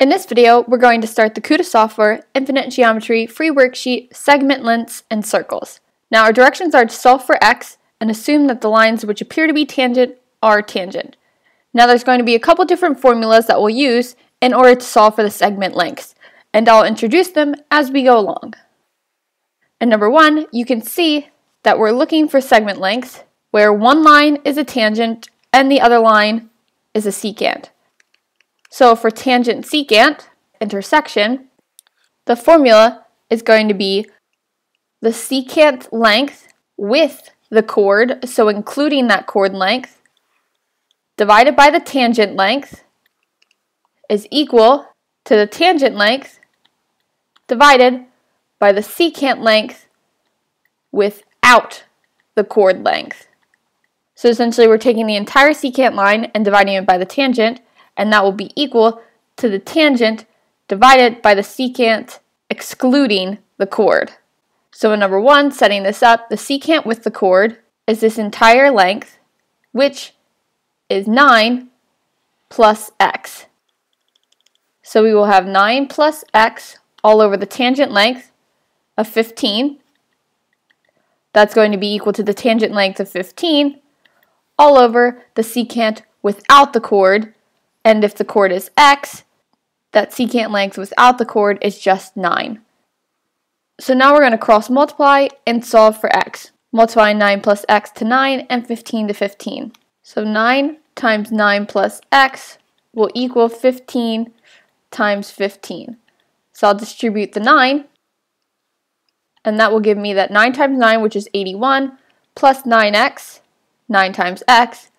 In this video, we're going to start the Kuta software Infinite Geometry free worksheet segment lengths and circles. Now our directions are to solve for x and assume that the lines which appear to be tangent are tangent. Now there's going to be a couple different formulas that we'll use in order to solve for the segment lengths, and I'll introduce them as we go along. And number one, you can see that we're looking for segment lengths where one line is a tangent and the other line is a secant. So for tangent secant intersection, the formula is going to be the secant length with the chord, so including that chord length, divided by the tangent length is equal to the tangent length divided by the secant length without the chord length. So essentially we're taking the entire secant line and dividing it by the tangent, and that will be equal to the tangent divided by the secant excluding the chord. So in number one, setting this up, the secant with the chord is this entire length, which is 9 plus x. So we will have 9 plus x all over the tangent length of 15. That's going to be equal to the tangent length of 15 all over the secant without the chord, and if the chord is x, that secant length without the chord is just 9. So now we're going to cross multiply and solve for x. Multiply 9 plus x to 9 and 15 to 15. So 9 times 9 plus x will equal 15 times 15. So I'll distribute the 9, and that will give me that 9 times 9, which is 81, plus 9x, 9 times x,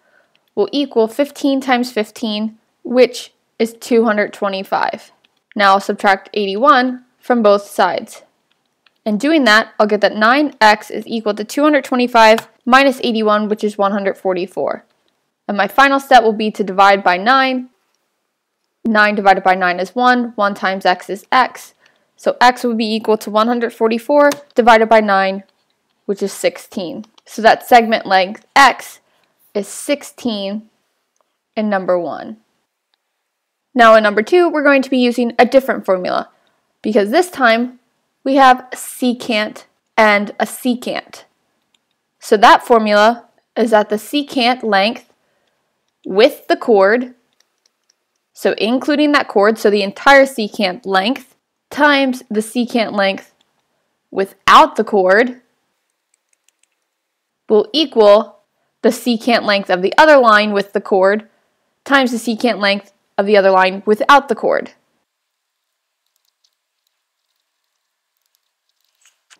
will equal 15 times 15, which is 225. Now I'll subtract 81 from both sides. And doing that, I'll get that 9x is equal to 225 minus 81, which is 144. And my final step will be to divide by 9. 9 divided by 9 is 1. 1 times x is x. So x would be equal to 144 divided by 9, which is 16. So that segment length x is 16 in number 1. Now in number two, we're going to be using a different formula because this time we have a secant and a secant. So that formula is that the secant length with the chord, so including that chord, so the entire secant length times the secant length without the chord will equal the secant length of the other line with the chord times the secant length of the other line without the chord.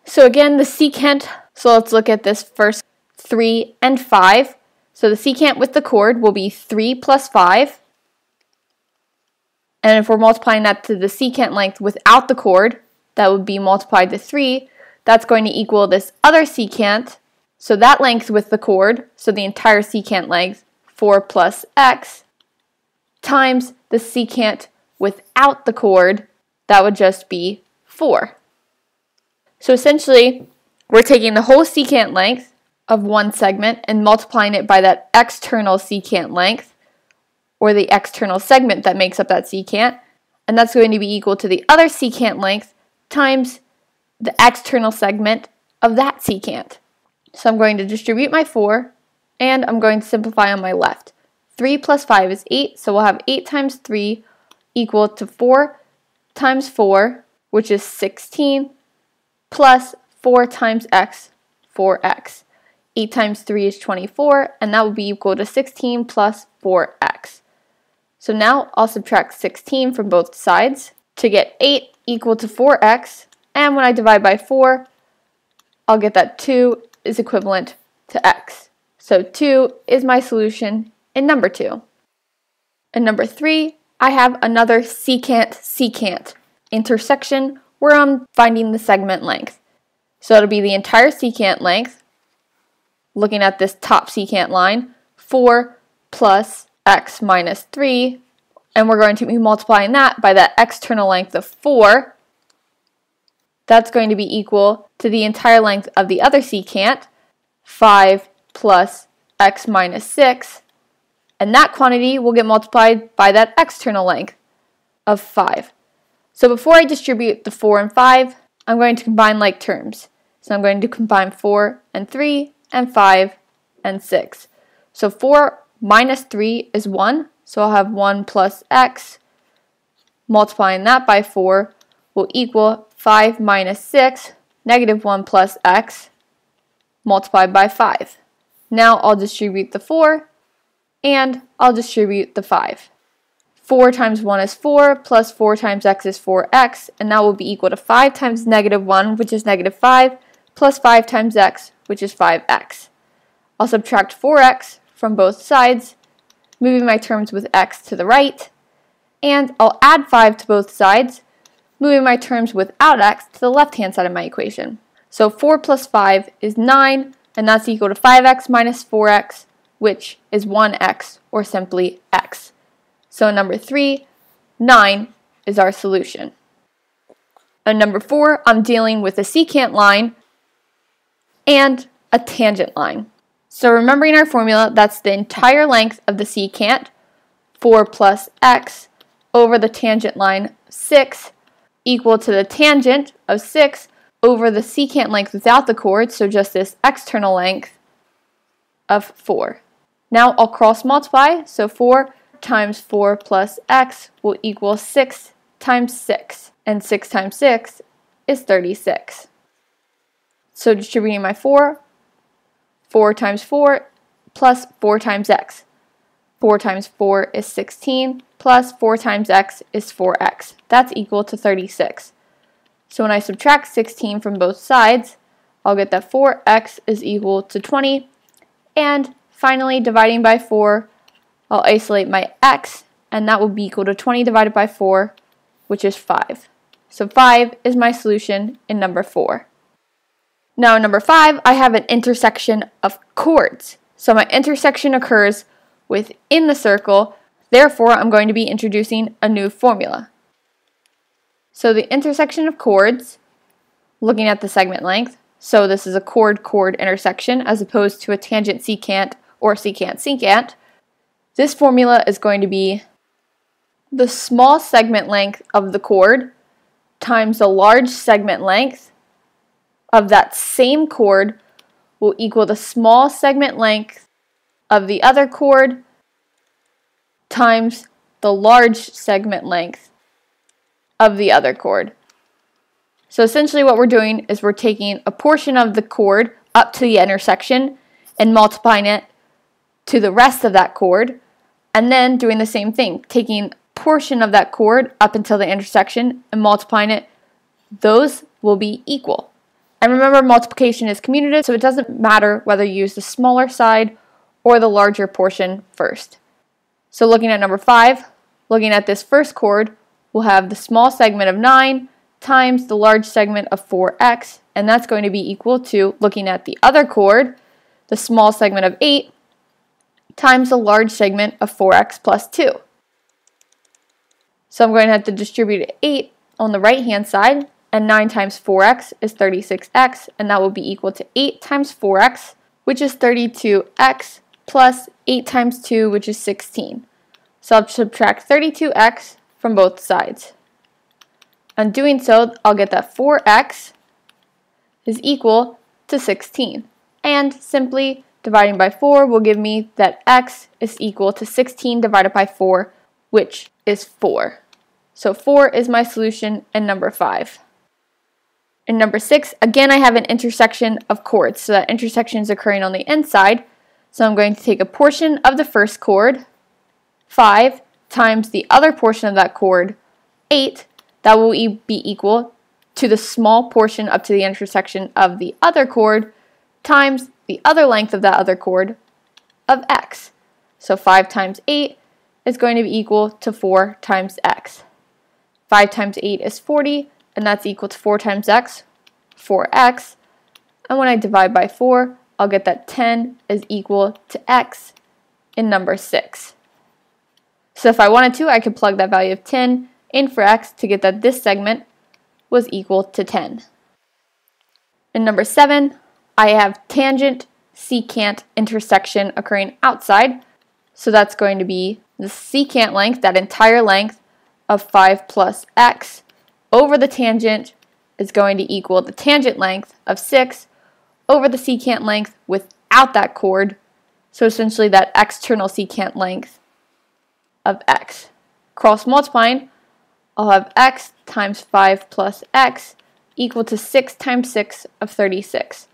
So again, the secant, so let's look at this first 3 and 5. So the secant with the chord will be 3 plus 5. And if we're multiplying that to the secant length without the chord, that would be multiplied to 3. That's going to equal this other secant, so that length with the chord, so the entire secant length, 4 plus x, times the secant without the chord, that would just be 4. So essentially, we're taking the whole secant length of one segment and multiplying it by that external secant length, or the external segment that makes up that secant, and that's going to be equal to the other secant length times the external segment of that secant. So I'm going to distribute my 4, and I'm going to simplify on my left. 3 plus 5 is 8, so we'll have 8 times 3 equal to 4 times 4, which is 16, plus 4 times x, 4x. 8 times 3 is 24, and that will be equal to 16 plus 4x. So now I'll subtract 16 from both sides to get 8 equal to 4x, and when I divide by 4, I'll get that 2 is equivalent to x. So 2 is my solution in number two. In number three, I have another secant secant intersection where I'm finding the segment length. So it'll be the entire secant length, looking at this top secant line, 4 plus x minus 3, and we're going to be multiplying that by that external length of 4. That's going to be equal to the entire length of the other secant, 5 plus x minus 6, and that quantity will get multiplied by that external length. of 5. So before I distribute the 4 and 5, I'm going to combine like terms. So I'm going to combine 4 and 3 and 5 and 6. So 4 minus 3 is 1, so I'll have 1 plus x. Multiplying that by 4 will equal 5 minus 6, negative 1 plus x, multiplied by 5. Now I'll distribute the 4, and I'll distribute the 5. 4 times 1 is 4, plus 4 times x is 4x, and that will be equal to 5 times negative 1, which is negative 5, plus 5 times x, which is 5x. I'll subtract 4x from both sides, moving my terms with x to the right, and I'll add 5 to both sides, moving my terms without x to the left-hand side of my equation. So 4 plus 5 is 9, and that's equal to 5x minus 4x, which is 1x, or simply x. So number 3, 9 is our solution. And number 4, I'm dealing with a secant line and a tangent line. So remembering our formula, that's the entire length of the secant, 4 plus x, over the tangent line 6 equal to the tangent of 6 over the secant length without the chord, so just this external length of 4. Now I'll cross multiply, so 4 times 4 plus x will equal 6 times 6, and 6 times 6 is 36. So distributing my 4, 4 times 4 plus 4 times x. 4 times 4 is 16, plus 4 times x is 4x. That's equal to 36. So when I subtract 16 from both sides, I'll get that 4x is equal to 20. And finally, dividing by 4, I'll isolate my x, and that will be equal to 20 divided by 4, which is 5. So 5 is my solution in number 4. Now in number 5, I have an intersection of chords. So my intersection occurs within the circle Therefore, I'm going to be introducing a new formula. So the intersection of chords, looking at the segment length, so this is a chord-chord intersection as opposed to a tangent secant or secant secant. This formula is going to be the small segment length of the chord times the large segment length of that same chord will equal the small segment length of the other chord times the large segment length of the other chord. So essentially what we're doing is we're taking a portion of the chord up to the intersection and multiplying it to the rest of that chord and then doing the same thing, taking portion of that chord up until the intersection and multiplying it. Those will be equal. And remember multiplication is commutative so it doesn't matter whether you use the smaller side or the larger portion first. So looking at number 5, looking at this first chord, we'll have the small segment of 9 times the large segment of 4x, and that's going to be equal to, looking at the other chord, the small segment of 8 times the large segment of 4x plus 2. So I'm going to have to distribute 8 on the right hand side, and 9 times 4x is 36x, and that will be equal to 8 times 4x, which is 32x plus 8 times 2, which is 16. So I'll subtract 32x from both sides. On doing so, I'll get that 4x is equal to 16. And simply dividing by 4 will give me that x is equal to 16 divided by 4, which is 4. So 4 is my solution in number 5. In number 6, again I have an intersection of chords, so that intersection is occurring on the inside, so I'm going to take a portion of the first chord, 5, times the other portion of that chord, 8, that will be equal to the small portion up to the intersection of the other chord times the other length of that other chord of x. So 5 times 8 is going to be equal to 4 times x. 5 times 8 is 40, and that's equal to 4 times x, 4x. And when I divide by 4, I'll get that 10 is equal to x in number 6. So if I wanted to, I could plug that value of 10 in for x to get that this segment was equal to 10. In number 7, I have tangent secant intersection occurring outside. So that's going to be the secant length, that entire length of 5 plus x over the tangent is going to equal the tangent length of 6 over the secant length without that chord, so essentially that external secant length of x. Cross multiplying, I'll have x times 5 plus x equal to 6 times 6 of 36.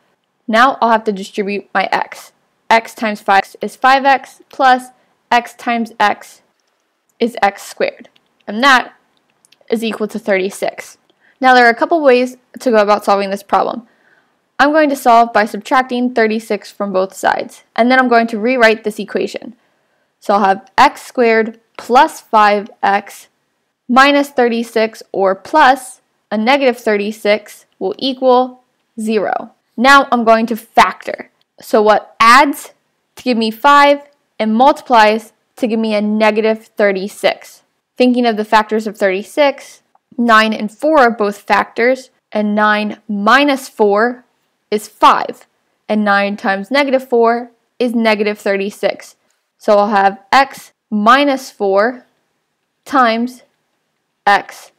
Now I'll have to distribute my x. x times 5 is 5x plus x times x is x squared. And that is equal to 36. Now there are a couple ways to go about solving this problem. I'm going to solve by subtracting 36 from both sides, and then I'm going to rewrite this equation. So I'll have x squared plus 5x minus 36 or plus a negative 36 will equal 0. Now I'm going to factor. So what adds to give me 5 and multiplies to give me a negative 36. Thinking of the factors of 36, 9 and 4 are both factors, and 9 minus 4 is 5, and 9 times negative 4 is negative 36. So I'll have x minus 4 times x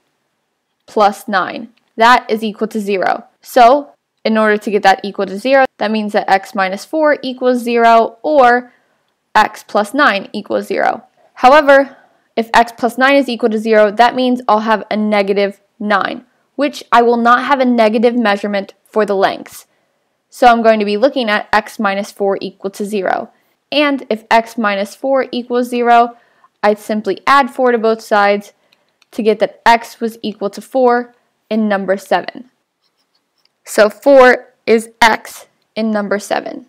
plus 9. That is equal to 0. So, in order to get that equal to 0, that means that x minus 4 equals 0, or x plus 9 equals 0. However, if x plus 9 is equal to 0, that means I'll have a negative 9, which I will not have a negative measurement for the lengths. So I'm going to be looking at x minus 4 equal to 0. And if x minus 4 equals 0, I'd simply add 4 to both sides to get that x was equal to 4 in number 7. So 4 is x in number 7.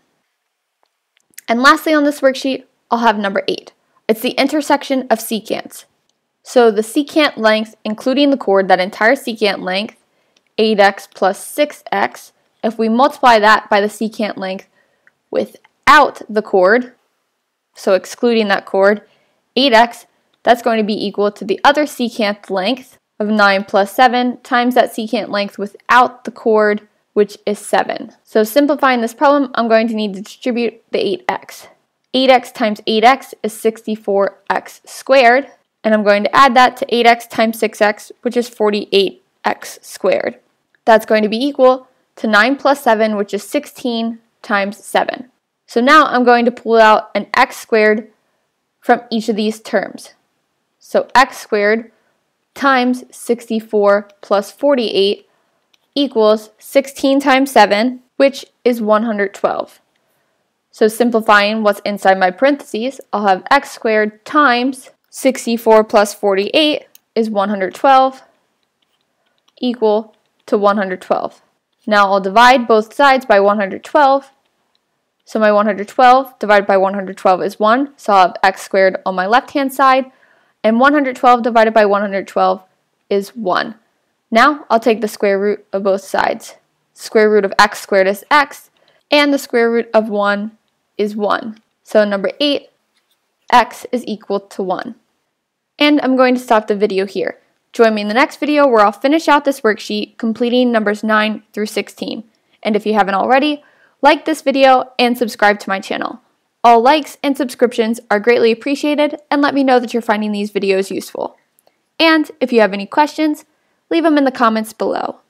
And lastly on this worksheet, I'll have number 8. It's the intersection of secants. So the secant length, including the chord, that entire secant length, 8x plus 6x, if we multiply that by the secant length without the chord, so excluding that chord, 8x, that's going to be equal to the other secant length of 9 plus 7 times that secant length without the chord, which is 7. So simplifying this problem, I'm going to need to distribute the 8x. 8x times 8x is 64x squared, and I'm going to add that to 8x times 6x, which is 48x squared. That's going to be equal to 9 plus 7, which is 16 times 7. So now I'm going to pull out an x squared from each of these terms. So x squared times 64 plus 48 equals 16 times 7, which is 112. So simplifying what's inside my parentheses, I'll have x squared times 64 plus 48 is 112 equal to 112. Now I'll divide both sides by 112. So my 112 divided by 112 is 1. So I'll have x squared on my left hand side. And 112 divided by 112 is 1. Now I'll take the square root of both sides. Square root of x squared is x, and the square root of 1 is 1. So number 8, x is equal to 1. And I'm going to stop the video here. Join me in the next video where I'll finish out this worksheet completing numbers 9 through 16. And if you haven't already, like this video and subscribe to my channel. All likes and subscriptions are greatly appreciated and let me know that you're finding these videos useful. And if you have any questions, leave them in the comments below.